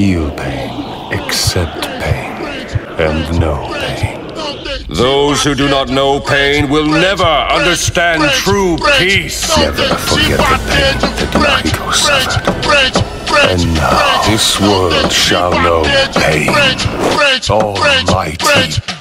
feel pain, accept pain, and know pain. Those who do not know pain will never understand true peace. Never forget the pain that Yahiko suffered. And now this world shall know pain. Almighty!